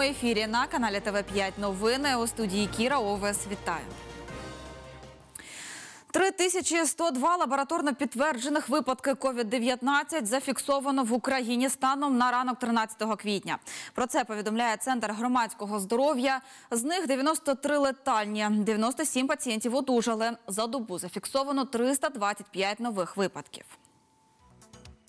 Прямому ефірі на каналі ТВ 5 новини у студії Кіра Овес. Вітаю. 3102 лабораторно підтверджених випадки COVID-19 зафіксовано в Україні станом на ранок 13 квітня. Про це повідомляє Центр громадського здоров'я. З них 93 летальні, 97 пацієнтів одужали. За добу зафіксовано 325 нових випадків.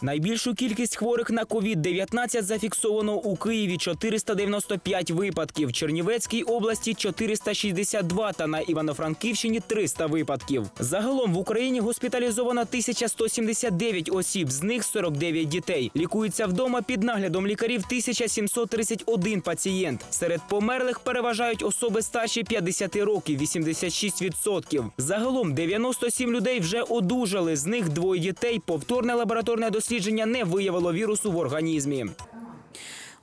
Найбільшу кількість хворих на COVID-19 зафіксовано у Києві 495 випадків, в Чернівецькій області 462 та на Івано-Франківщині 300 випадків. Загалом в Україні госпіталізовано 1179 осіб, з них 49 дітей. Лікуються вдома під наглядом лікарів 1731 пацієнт. Серед померлих переважають особи старші 50 років, 86%. Загалом 97 людей вже одужали, з них двоє дітей. Повторне лабораторне дослідження не виявило вірусу в організмі.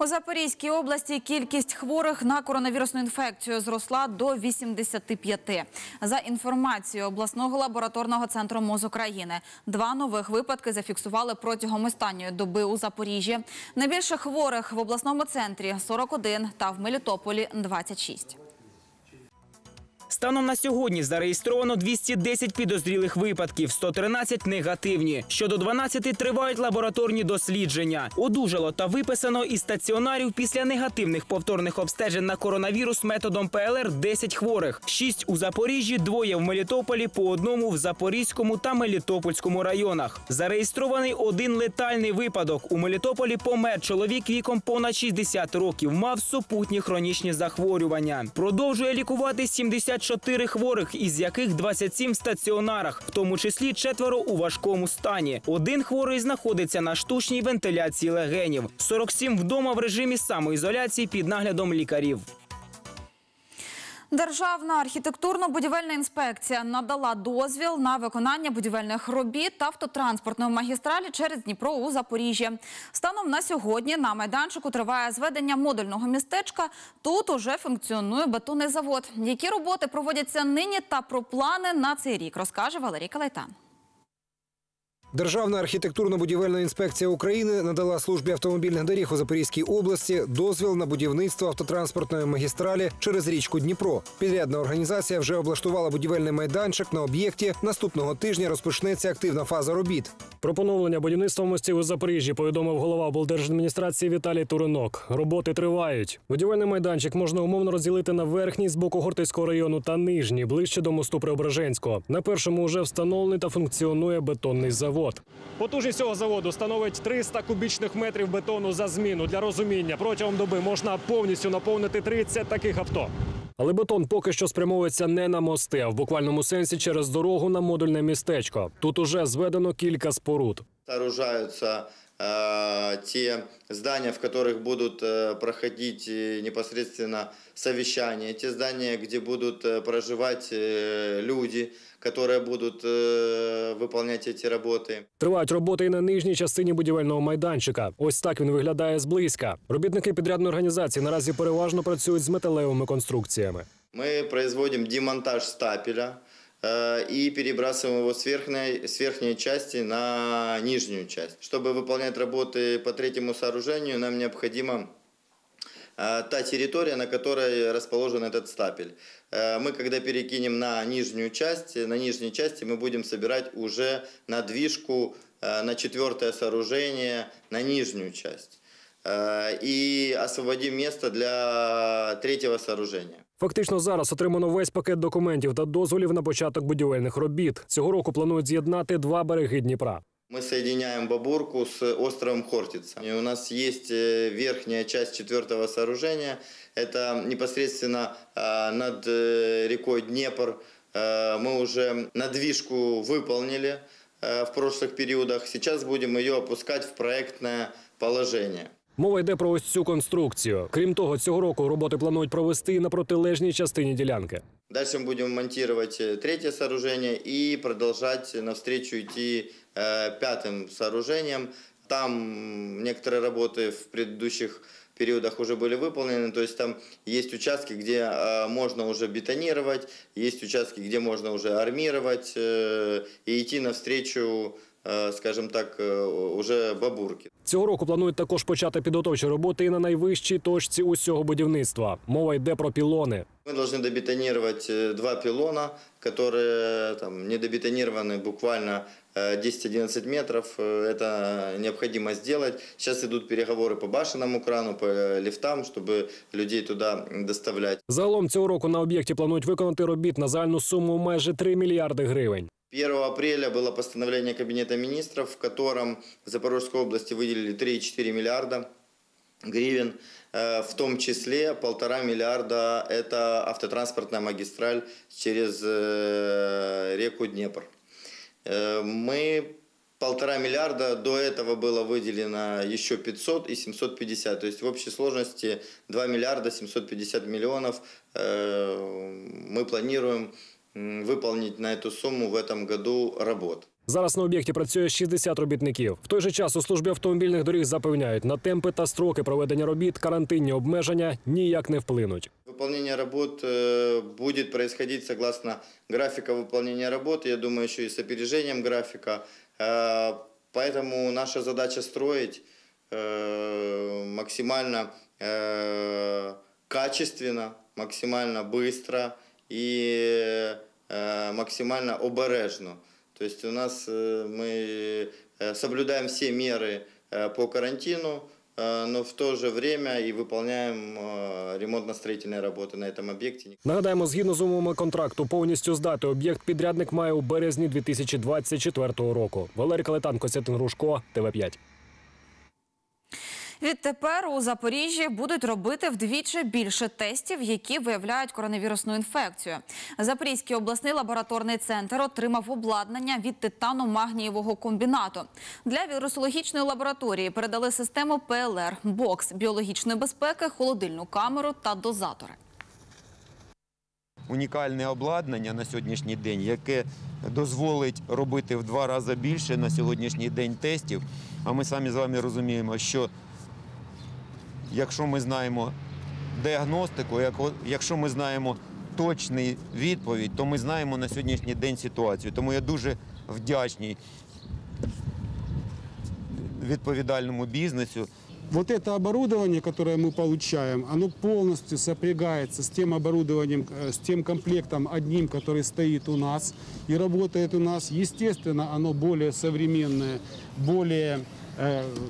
У Запорізькій області кількість хворих на коронавірусну інфекцію зросла до 85. За інформацією обласного лабораторного центру МОЗ України, два нових випадки зафіксували протягом останньої доби у Запоріжжі. Найбільше хворих в обласному центрі 41 та в Мелітополі 26. Станом на сьогодні зареєстровано 210 підозрілих випадків, 113 негативні. Щодо 12 тривають лабораторні дослідження. Одужало та виписано із стаціонарів після негативних повторних обстежень на коронавірус методом ПЛР 10 хворих. 6 у Запоріжжі, двоє в Мелітополі, по одному в Запорізькому та Мелітопольському районах. Зареєстрований один летальний випадок. У Мелітополі помер чоловік віком понад 60 років. Мав супутні хронічні захворювання. Продовжує лікувати 74 хворих, із яких 27 в стаціонарах, в тому числі четверо у важкому стані. Один хворий знаходиться на штучній вентиляції легенів, 47 вдома в режимі самоізоляції під наглядом лікарів. Державна архітектурно-будівельна інспекція надала дозвіл на виконання будівельних робіт та автотранспортної магістралі через Дніпро у Запоріжжі. Станом на сьогодні на майданчику триває зведення модульного містечка. Тут уже функціонує бетонний завод. Які роботи проводяться нині та про плани на цей рік, розкаже Валерій Калайтан. Державна архітектурно-будівельна інспекція України надала службі автомобільних доріг у Запорізькій області дозвіл на будівництво автотранспортної магістралі через річку Дніпро. Підрядна організація вже облаштувала будівельний майданчик на об'єкті. Наступного тижня розпочнеться активна фаза робіт. Про поновлення будівництва мостів у Запоріжжі повідомив голова облдержадміністрації Віталій Туринок. Роботи тривають. Будівельний майданчик можна умовно розділити на верхній з боку Гортицького району та нижній, ближче до мосту Преображенського. На першому вже встановлений та функціонує бетонний завод. Потужність цього заводу становить 300 кубічних метрів бетону за зміну. Для розуміння протягом доби можна повністю наповнити 30 таких авто. Але бетон поки що спрямовується не на мости, а в буквальному сенсі через дорогу на модульне містечко. Тут уже зведено кілька споруд. сооружаются э, те здания, в которых будут э, проходить э, непосредственно совещания, те здания, где будут э, проживать э, люди, которые будут э, выполнять эти работы. Тривають роботи і на нижній частині будівельного майданчика. Ось так він виглядає зблизька. Робітники підрядної організації наразі переважно працюють з металевими конструкціями. Мы производим демонтаж стапеля э, И перебрасываем его с верхней, с верхней части на нижнюю часть. Чтобы выполнять работы по третьему сооружению, нам необходимо э, та территория, на которой расположен этот стапель. Э, Мы, когда перекинем на нижнюю часть, на нижней части мы будем собирать уже надвижку э, на четвертое сооружение, на нижнюю часть. Э, И освободим место для третьего сооружения. Фактично зараз отримано весь пакет документів та дозволів на початок будівельних робіт. Цього року планують з'єднати два береги Дніпра. Мы соединяем Бабурку с островом Хортица. И у нас есть э, верхняя часть четвертого сооружения. Это непосредственно э, над э, рекой Днепр. Э, Мы уже надвижку выполнили э, в прошлых периодах. Сейчас будем ее опускать в проектное положение. Мова йде про ось цю конструкцію. Крім того, цього року роботи планують провести і на протилежній частині ділянки. Дальше мы будем монтировать э, третье сооружение и продолжать навстречу идти э, пятым сооружением. Там некоторые работы в предыдущих периодах уже были выполнены, то есть там есть участки, где э, можно уже бетонировать, есть участки, где можно уже армировать э, и идти навстречу, э, скажем так, э, уже бабурки. Цього року планують також почати підготовчі роботи і на найвищій точці усього будівництва. Мова йде про пілони. Мы должны добетонировать э, два пилона, которые там, не добетонированы буквально э, 10-11 метров. Э, Это необходимо сделать. Сейчас идут переговоры по башенному крану, по э, лифтам, чтобы людей туда доставлять. Загалом цього року на об'єкті планують виконати робіт на загальну суму майже 3 мільярди гривень. 1 апреля было постановление Кабинета министров, в котором в Запорожской области выделили 3,4 миллиарда гривен, Э, в том числе полтора миллиарда – это автотранспортная магистраль через э, реку Днепр. Э, Мы полтора миллиарда, до этого было выделено еще 500 и 750, то есть в общей сложности 2 миллиарда 750 миллионов мы планируем выполнить на эту сумму в этом году работ. Зараз на об'єкті працює 60 робітників. В той же час у службі автомобільних доріг запевняють, на темпи та строки проведення робіт карантинні обмеження ніяк не вплинуть. Выполнение работ э, будет происходить согласно графика выполнения работы, я думаю, еще и с опережением графика. Э, Поэтому наша задача строить э, максимально э, качественно, максимально быстро и э, максимально обережно. То есть у нас э, мы э, соблюдаем все меры э, по карантину, э, но в то же время и выполняем э, ремонтно-строительные работы на этом объекте. Нагадаємо, згідно з умовами контракту, повністю здати об'єкт підрядник має у березні 2024 року. Валерій Калетан, Костянтин Грушко, ТВ 5 Відтепер у Запоріжжі будуть робити вдвічі більше тестів, які виявляють коронавірусну інфекцію. Запорізький обласний лабораторний центр отримав обладнання від титано-магнієвого комбінату. Для вірусологічної лабораторії передали систему ПЛР, бокс біологічної безпеки, холодильну камеру та дозатори. унікальне обладнання на сьогоднішній день, яке дозволить робити в два рази більше на сьогоднішній день тестів. А ми самі з вами розуміємо, що якщо ми знаємо діагностику, яко- якщо ми знаємо точний відповідь, то ми знаємо на сьогоднішній день ситуацію. Тому я дуже вдячний відповідальному бізнесу Вот это оборудование, которое мы получаем, оно полностью сопрягается с тем оборудованием, э, с тем комплектом одним, который стоит у нас и работает у нас. Естественно, оно более современное, более э,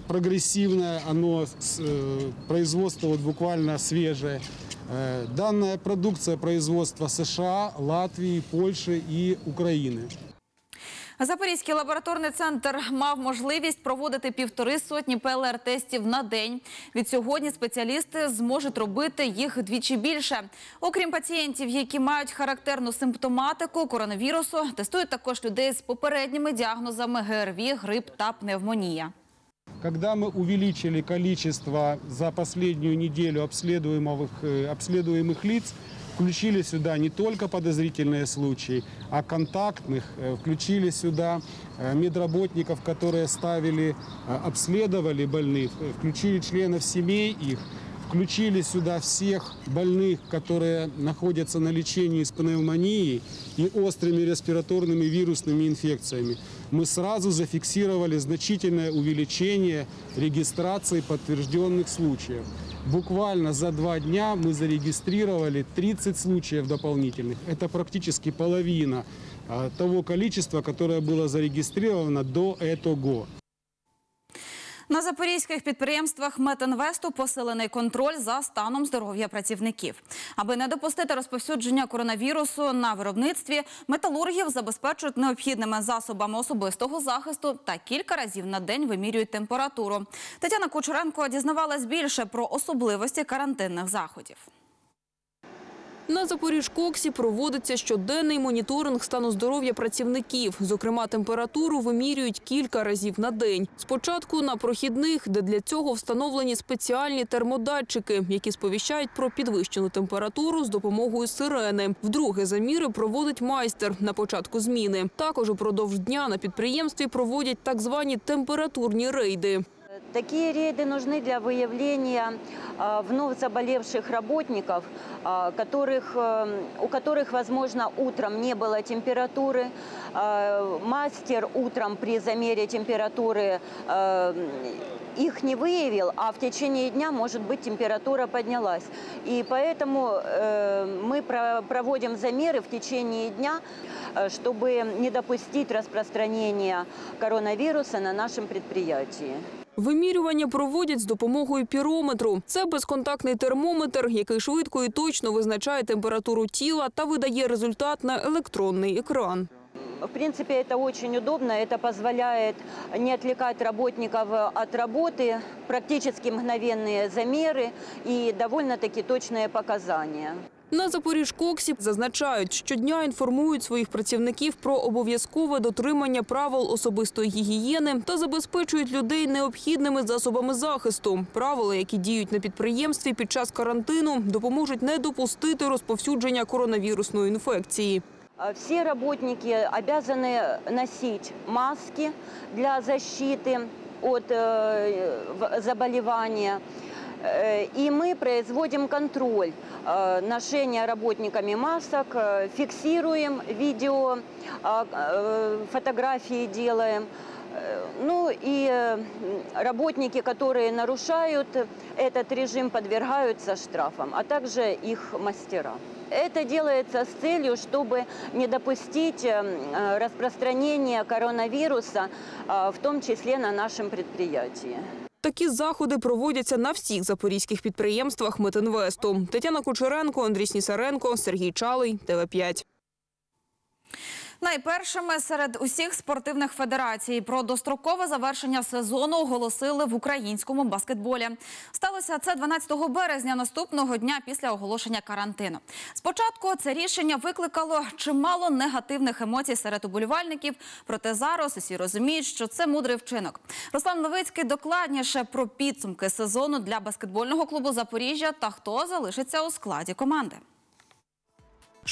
прогрессивное, оно с, э, производство вот буквально свежее. Э, данная продукция производства США, Латвии, Польши и Украины. Запорізький лабораторний центр мав можливість проводити півтори сотні ПЛР-тестів на день. Від сьогодні спеціалісти зможуть робити їх двічі більше. Окрім пацієнтів, які мають характерну симптоматику коронавірусу, тестують також людей з попередніми діагнозами ГРВІ, грип та пневмонія. Когда мы увеличили количество за последнюю неделю обследуемых, э, обследуемых лиц, включили сюда не только подозрительные случаи, а контактных, э, включили сюда э, медработников, которые ставили, обследовали больных, включили членов семей их, включили сюда всех больных, которые находятся на лечении с пневмонией и острыми респираторными вирусными инфекциями. Мы сразу зафиксировали значительное увеличение регистрации подтвержденных случаев. Буквально за два дня мы зарегистрировали 30 случаев дополнительных. Это практически половина а, того количества, которое было зарегистрировано до этого. На запорізьких підприємствах Метинвесту посилений контроль за станом здоров'я працівників. Аби не допустити розповсюдження коронавірусу на виробництві, металургів забезпечують необхідними засобами особистого захисту та кілька разів на день вимірюють температуру. Тетяна Кучеренко дізнавалась більше про особливості карантинних заходів. На Запоріжкоксі проводиться щоденний моніторинг стану здоров'я працівників. Зокрема, температуру вимірюють кілька разів на день. Спочатку на прохідних, де для цього встановлені спеціальні термодатчики, які сповіщають про підвищену температуру з допомогою сирени. Вдруге заміри проводить майстер на початку зміни. Також упродовж дня на підприємстві проводять так звані температурні рейди. Такие рейды нужны для выявления а, вновь заболевших работников, а, которых, э, у которых, возможно, утром не было температуры. А, Мастер утром при замере температуры их не выявил, а в течение дня, может быть, температура поднялась. И поэтому э, мы про- проводим замеры в течение дня, э, чтобы не допустить распространения коронавируса на нашем предприятии. Вимірювання проводять з допомогою пірометру. Це безконтактний термометр, який швидко і точно визначає температуру тіла та видає результат на електронний екран. В принципе, это очень удобно. Это позволяет не отвлекать работников от работы, практически мгновенные замеры и довольно-таки точные показания. На Запоріжкоксі зазначають, щодня інформують своїх працівників про обов'язкове дотримання правил особистої гігієни та забезпечують людей необхідними засобами захисту. Правила, які діють на підприємстві під час карантину, допоможуть не допустити розповсюдження коронавірусної інфекції. А Все работники обязаны носить маски для защиты от э, в- заболевания. Э, И мы производим контроль э, ношения работниками масок, э, фиксируем видео, фотографии делаем. Ну и работники, которые нарушают этот режим, подвергаются штрафам, а также их мастера. Это делается с целью, чтобы не допустить распространения коронавируса, в том числе на нашем предприятии. Такі заходи проводяться на всіх запорізьких підприємствах Метинвесту. Тетяна Кучеренко, Андрій Снісаренко, Сергій Чалий, ТВ5. Найпершими серед усіх спортивних федерацій про дострокове завершення сезону оголосили в українському баскетболі. Сталося це 12 березня наступного дня після оголошення карантину. Спочатку це рішення викликало чимало негативних емоцій серед уболівальників. Проте зараз усі розуміють, що це мудрий вчинок. Руслан Левицький докладніше про підсумки сезону для баскетбольного клубу Запоріжжя та хто залишиться у складі команди.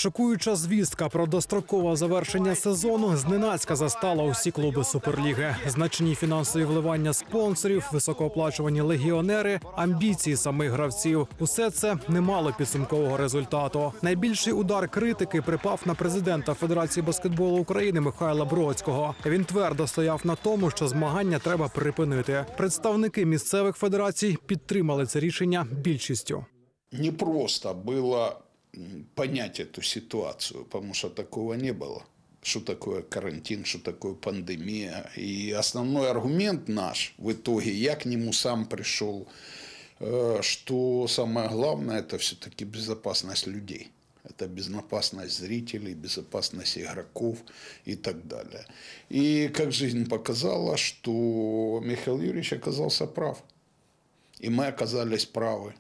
Шокуюча звістка про дострокове завершення сезону зненацька застала усі клуби суперліги. Значні фінансові вливання спонсорів, високооплачувані легіонери, амбіції самих гравців. Усе це не мало підсумкового результату. Найбільший удар критики припав на президента Федерації баскетболу України Михайла Бродського. Він твердо стояв на тому, що змагання треба припинити. Представники місцевих федерацій підтримали це рішення більшістю. не просто было м, понять эту ситуацию, потому что такого не было. Что такое карантин, что такое пандемия. И основной аргумент наш в итоге, я к нему сам пришел, э, что самое главное это все-таки безопасность людей. Это безопасность зрителей, безопасность игроков и так далее. И как жизнь показала, что Михаил Юрьевич оказался прав. И мы оказались правы.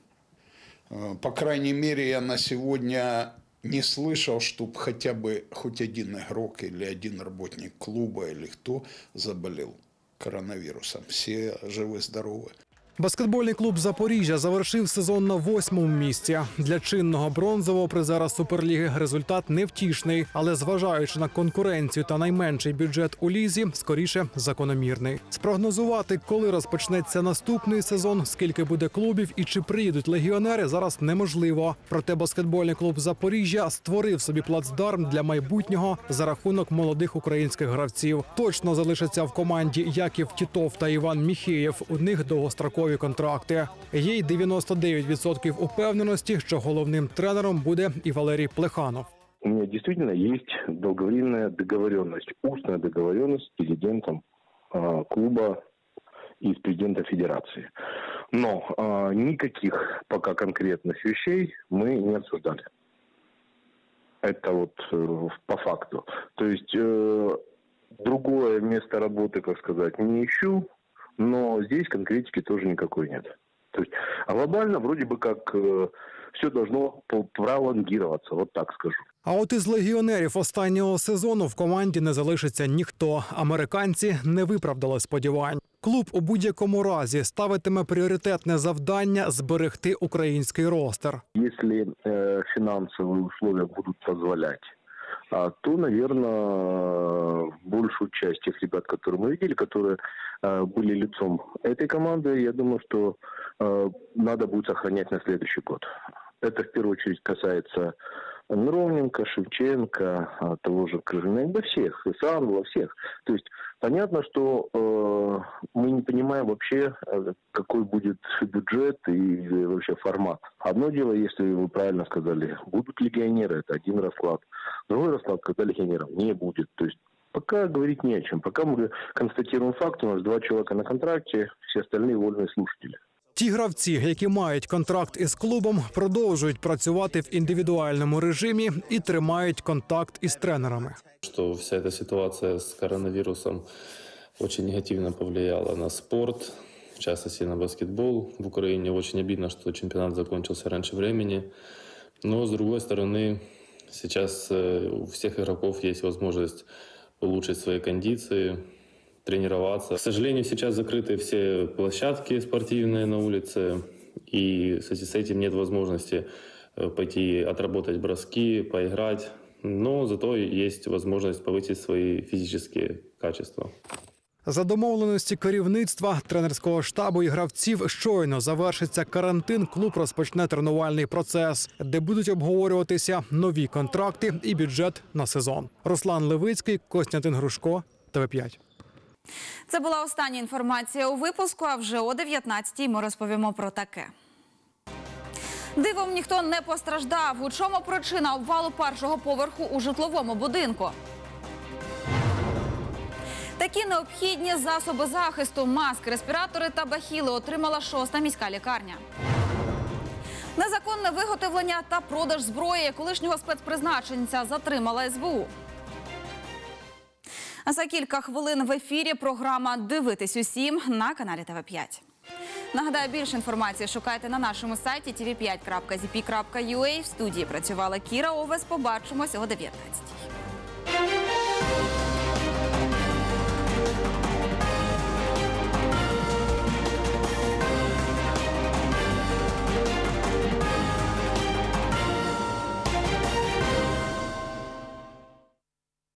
Э, По крайней мере, я на сегодня не слышал, чтобы хотя бы хоть один игрок или один работник клуба или кто заболел коронавирусом. Все живы-здоровы. Баскетбольний клуб Запоріжжя завершив сезон на восьмому місці. Для чинного бронзового призера Суперліги результат невтішний, але зважаючи на конкуренцію та найменший бюджет у лізі, скоріше закономірний. Спрогнозувати, коли розпочнеться наступний сезон, скільки буде клубів і чи приїдуть легіонери, зараз неможливо. Проте баскетбольний клуб Запоріжжя створив собі плацдарм для майбутнього за рахунок молодих українських гравців. Точно залишаться в команді Яків Тітов та Іван Міхеєв. У них довгострокові контракти. Є й 99% упевненості, що головним тренером буде і Валерій Плеханов. У меня действительно есть долговременная договоренность, устная договоренность с президентом а, клуба и с президентом федерации. Но а, никаких пока конкретных вещей мы не обсуждали. Это вот э, по факту. То есть э, другое место работы, как сказать, не ищу, но здесь конкретики тоже никакой нет. То есть, а глобально вроде бы как все должно по- пролонгироваться, вот так скажу. А от із легіонерів останнього сезону в команді не залишиться ніхто. Американці не виправдали сподівань. Клуб у будь-якому разі ставитиме пріоритетне завдання зберегти український ростер. Если э, финансовые условия будут позволять, а, то, наверное, большую часть тех ребят, которые мы видели, которые э, были лицом этой команды, я думаю, что э, надо будет сохранять на следующий год. Это в первую очередь касается Мировненко, Шевченко, а, того же Крыжина, да всех, Исанова, всех. То есть понятно, что э, мы не понимаем вообще, э, какой будет бюджет и э, вообще формат. Одно дело, если вы правильно сказали, будут легионеры, это один расклад. Другой расклад, когда легионеров не будет. То есть Пока говорить не о чем. Пока мы констатируем факт, у нас два человека на контракте, все остальные вольные слушатели. Ті гравці, які мають контракт із клубом, продовжують працювати в індивідуальному режимі і тримають контакт із тренерами. что вся эта ситуация с коронавирусом очень негативно повлияла на спорт, в частности на баскетбол. В Украине очень обидно, что чемпионат закончился раньше времени. Но, с другой стороны, сейчас э, у всех игроков есть возможность улучшить свои кондиции, тренироваться. К сожалению, сейчас закрыты все площадки спортивные на улице, и с этим нет возможности э, пойти отработать броски, поиграть. Но зато есть возможность повысить свои физические качества. За домовленості керівництва, тренерського штабу і гравців щойно завершиться карантин. Клуб розпочне тренувальний процес, де будуть обговорюватися нові контракти і бюджет на сезон. Руслан Левицький, Костянтин Грушко, ТВ 5 Це була остання інформація у випуску. А вже о 19-й ми розповімо про таке. Дивом ніхто не постраждав. У чому причина обвалу першого поверху у житловому будинку? Такі необхідні засоби захисту, маски, респіратори та бахіли отримала шоста міська лікарня. Незаконне виготовлення та продаж зброї колишнього спецпризначенця затримала СБУ. А за кілька хвилин в ефірі програма Дивитись усім на каналі ТВ 5 Нагадаю, більше інформації шукайте на нашому сайті tv5.zp.ua. В студії працювала Кіра Овес. Побачимось о 19